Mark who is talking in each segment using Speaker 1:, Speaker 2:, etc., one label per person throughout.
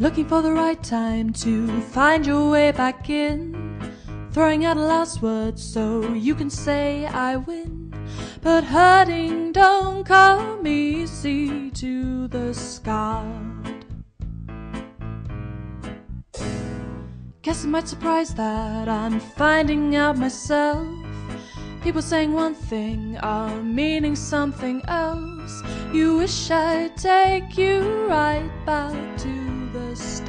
Speaker 1: Looking for the right time to find your way back in. Throwing out a last word so you can say I win. But hurting don't come easy to the scarred. Guess it might surprise that I'm finding out myself. People saying one thing are meaning something else. You wish I'd take you right back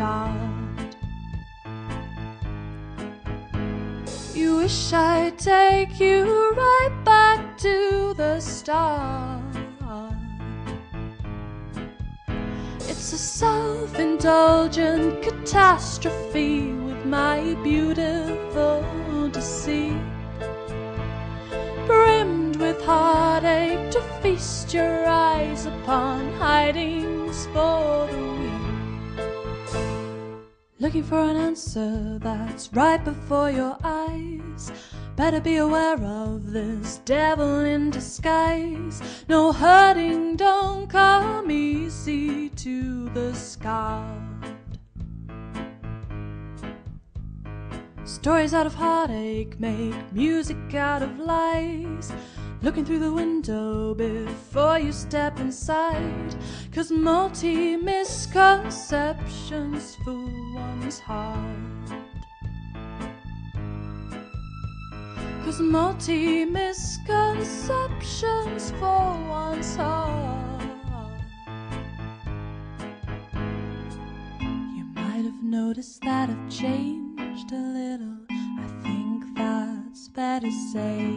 Speaker 1: start. You wish I'd take you right back to the start. It's a self indulgent catastrophe with my beautiful deceit. Brimmed with heartache to feast your eyes upon hidings for the weak. Looking for an answer that's right before your eyes. Better be aware of this devil in disguise. No hurting don't come easy to the scarred. Stories out of heartache make music out of lies. Looking through the window before you step inside. Cause multi misconceptions fool one's heart. Cause multi misconceptions for one's heart. You might have noticed that I've changed a little. I think that's better safe.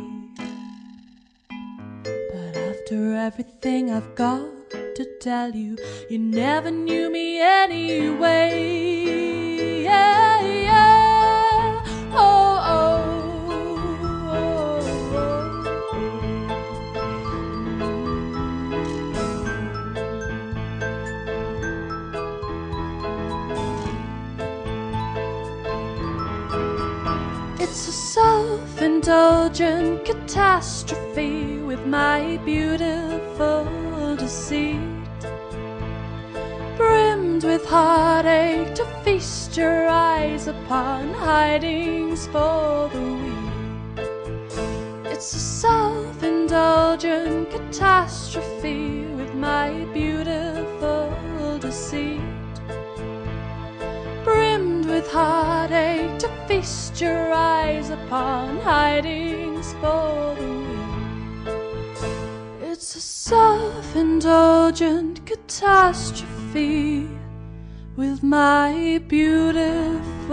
Speaker 1: But after everything I've got to tell you, you never knew me anyway. Yeah. It's a self indulgent catastrophe with my beautiful deceit. Brimmed with heartache to feast your eyes upon hidings for the weak. It's a self indulgent catastrophe with my beautiful deceit brimmed with heartache feast your eyes upon hidings for the weak. It's a self indulgent catastrophe with my beautiful